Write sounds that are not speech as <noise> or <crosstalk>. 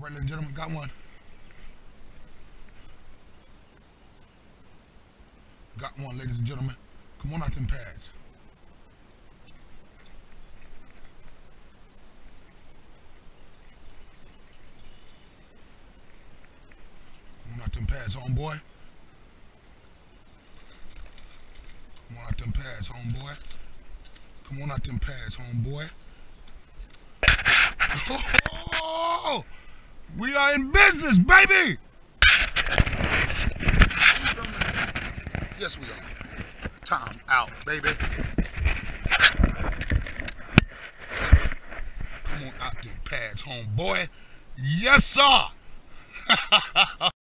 Right, ladies and gentlemen, got one. Got one, ladies and gentlemen. Come on out them pads. Come on out them pads, homeboy. Come on out them pads, homeboy. Come on out them pads, homeboy. We are in business, baby. Yes, we are. Time out, baby. Come on out them pads, homeboy. Yes, sir. <laughs>